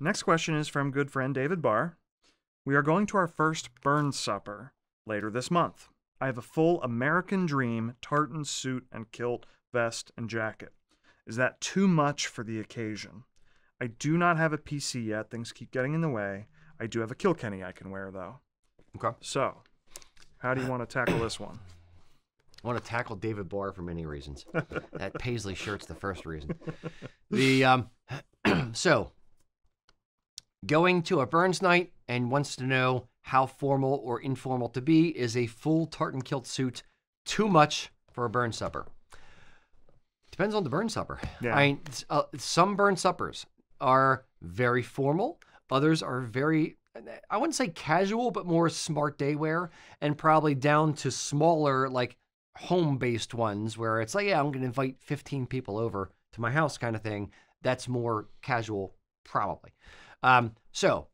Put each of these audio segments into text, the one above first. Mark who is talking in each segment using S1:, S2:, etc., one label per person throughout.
S1: Next question is from good friend David Barr. We are going to our first Burns supper later this month. I have a full American Dream tartan suit and kilt, vest, and jacket. Is that too much for the occasion? I do not have a PC yet. Things keep getting in the way. I do have a Kilkenny I can wear though.
S2: Okay.
S1: So, how do you want to tackle this one?
S2: I want to tackle David Barr for many reasons. that Paisley shirt's the first reason. The um, so going to a Burns night and wants to know how formal or informal to be is a full tartan kilt suit too much for a Burns supper? Depends on the Burns supper.
S1: Yeah.
S2: I uh, some Burns suppers are very formal. Others are very I wouldn't say casual, but more smart day wear, and probably down to smaller like home based ones where it's like, yeah, I'm going to invite 15 people over to my house kind of thing. That's more casual, probably. Um, so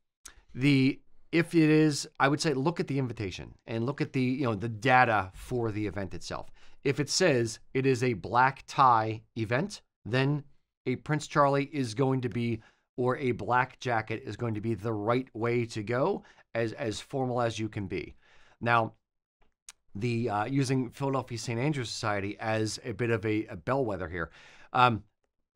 S2: the if it is, I would say look at the invitation and look at the you know the data for the event itself. If it says it is a black tie event, then a Prince Charlie is going to be or a black jacket is going to be the right way to go as as formal as you can be. Now, the uh, using Philadelphia St. Andrew Society as a bit of a, a bellwether here. Um,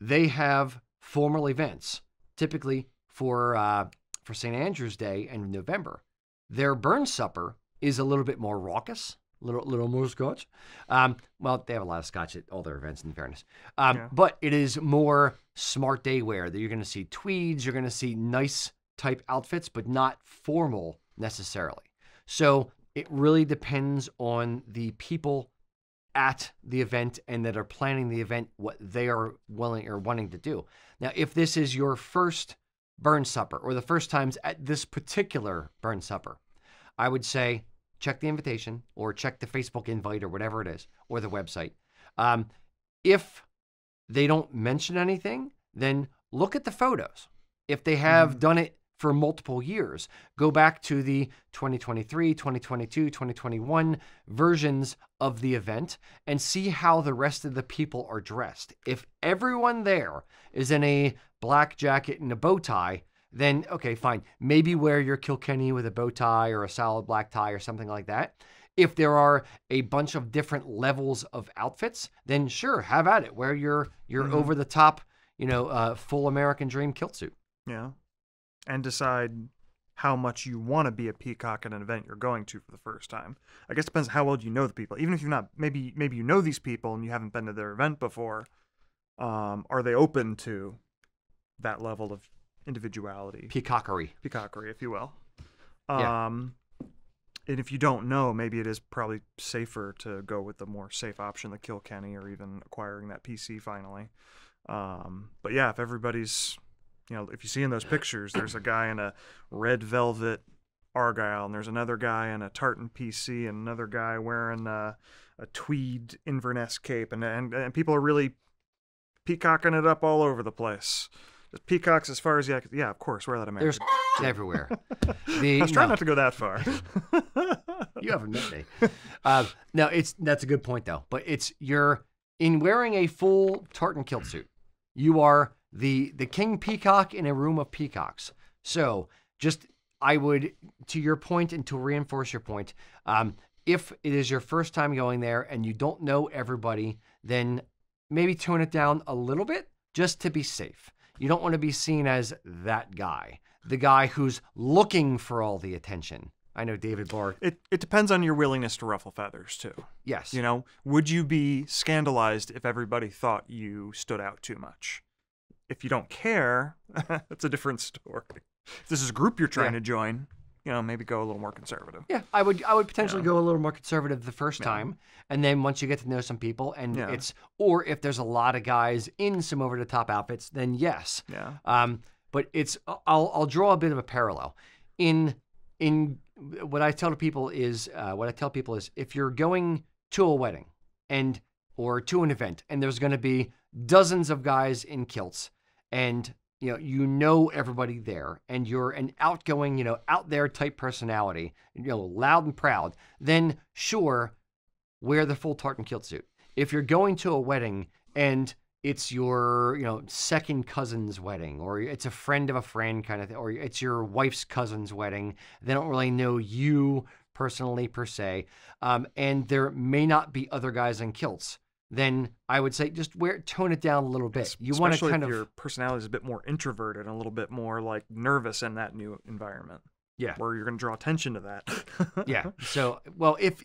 S2: they have formal events, typically for uh, for St. Andrew's Day and November. Their Burns supper is a little bit more raucous, little little more scotch. Um, well, they have a lot of scotch at all their events, in fairness. Um,
S1: Yeah.
S2: But it is more smart day wear. That you're going to see tweeds, you're going to see nice type outfits, but not formal necessarily. So it really depends on the people at the event and that are planning the event what they are willing or wanting to do. Now, if this is your first Burns supper or the first times at this particular Burns supper, I would say check the invitation or check the Facebook invite or whatever it is or the website. Um, if they don't mention anything, then look at the photos. If they have done it for multiple years, go back to the 2023, 2022, 2021 versions of the event and see how the rest of the people are dressed. If everyone there is in a black jacket and a bow tie, then okay, fine. Maybe wear your Kilkenny with a bow tie or a solid black tie or something like that. If there are a bunch of different levels of outfits, then sure, have at it. Wear your your
S1: Mhm.
S2: over the top, you know, uh, full American dream kilt suit.
S1: Yeah. And decide how much you want to be a peacock at an event you're going to for the first time. I guess it depends how well you know the people. Even if you're not maybe maybe you know these people and you haven't been to their event before, um, are they open to that level of individuality?
S2: Peacockery.
S1: peacockery, if you will.
S2: Yeah.
S1: Um, and if you don't know, maybe it is probably safer to go with the more safe option, the Kilkenny, or even acquiring that PC finally. Um, but yeah, if everybody's, you know, if you see in those pictures, there's a guy in a red velvet Argyle, and there's another guy in a tartan PC, and another guy wearing a, a tweed Inverness cape, and, and and people are really peacocking it up all over the place. Just peacocks as far as yeah, yeah, of course, wear that American.
S2: There's everywhere. The,
S1: I was trying
S2: no,
S1: not to go that far.
S2: you haven't met me. Uh, no, it's that's a good point though. But it's you're in wearing a full tartan kilt suit. You are the the king peacock in a room of peacocks. So just I would to your point and to reinforce your point. Um, if it is your first time going there and you don't know everybody, then maybe tone it down a little bit just to be safe. You don't want to be seen as that guy, the guy who's looking for all the attention. I know David Barr.
S1: it it depends on your willingness to ruffle feathers too.
S2: Yes.
S1: You know, would you be scandalized if everybody thought you stood out too much? If you don't care, that's a different story. If this is a group you're trying
S2: Yeah.
S1: to join, you know, maybe go a little more conservative.
S2: Yeah, I would I would potentially
S1: Yeah.
S2: go a little more conservative the first
S1: Yeah.
S2: time, and then once you get to know some people, and
S1: Yeah.
S2: it's or if there's a lot of guys in some over the top outfits, then yes.
S1: Yeah.
S2: Um, but it's I'll I'll draw a bit of a parallel in in what I tell people is uh, what I tell people is if you're going to a wedding and or to an event and there's going to be dozens of guys in kilts and you know you know everybody there and you're an outgoing you know out there type personality you know loud and proud then sure wear the full tartan kilt suit. If you're going to a wedding and it's your you know second cousin's wedding or it's a friend of a friend kind of thing or it's your wife's cousin's wedding they don't really know you personally per se um, and there may not be other guys in kilts then i would say just wear tone it down a little bit you want to
S1: Especially
S2: kind
S1: if
S2: of
S1: your personality is a bit more introverted and a little bit more like nervous in that new environment.
S2: Yeah.
S1: Where you're going to draw attention to that.
S2: yeah so well if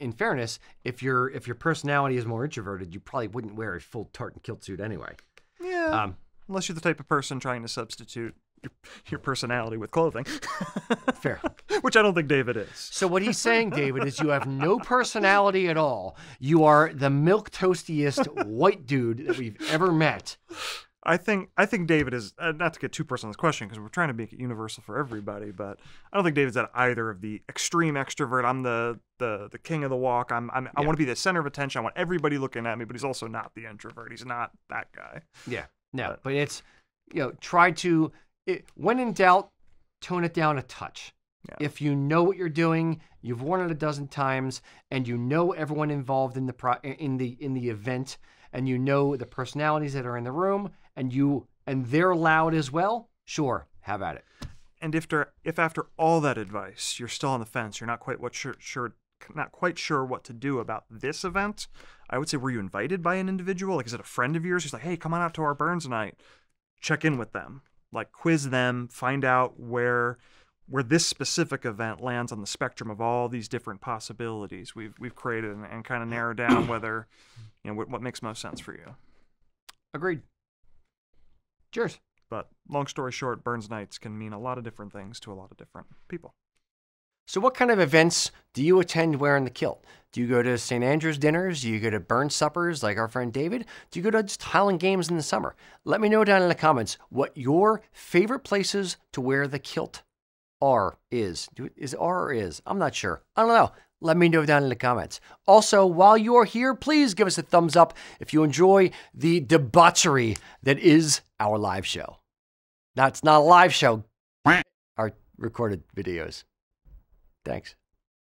S2: in fairness if your if your personality is more introverted you probably wouldn't wear a full tartan kilt suit anyway
S1: yeah.
S2: um,
S1: Unless you're the type of person trying to substitute your, your personality with clothing.
S2: fair
S1: Which I don't think David is.
S2: So what he's saying, David, is you have no personality at all. You are the milk toastiest white dude that we've ever met.
S1: I think I think David is uh, not to get too personal in this question because we're trying to make it universal for everybody, but I don't think David's at either of the extreme extrovert. I'm the the the king of the walk. I'm, I'm I
S2: Yeah.
S1: want to be the center of attention. I want everybody looking at me, but he's also not the introvert. He's not that guy.
S2: Yeah, no,
S1: But-
S2: but it's you know try to it, when in doubt, tone it down a touch.
S1: Yeah.
S2: If you know what you're doing, you've worn it a dozen times, and you know everyone involved in the pro, in the in the event, and you know the personalities that are in the room, and you and they're loud as well. Sure, have at it.
S1: And if after if after all that advice you're still on the fence, you're not quite what sure, sure not quite sure what to do about this event, I would say were you invited by an individual? Like is it a friend of yours who's like, "Hey, come on out to our Burns night." Check in with them. Like quiz them, find out where where this specific event lands on the spectrum of all these different possibilities we've we've created and, and kind of narrow down whether you know what, what makes most sense for you.
S2: Agreed. Cheers.
S1: But long story short, Burns nights can mean a lot of different things to a lot of different people.
S2: So, what kind of events do you attend wearing the kilt? Do you go to St. Andrew's dinners? Do you go to Burns suppers like our friend David? Do you go to just Highland Games in the summer? Let me know down in the comments what your favorite places to wear the kilt are, is. Is are or is? I'm not sure. I don't know. Let me know down in the comments. Also, while you're here, please give us a thumbs up if you enjoy the debauchery that is our live show. It's not a live show, our recorded videos. Thanks.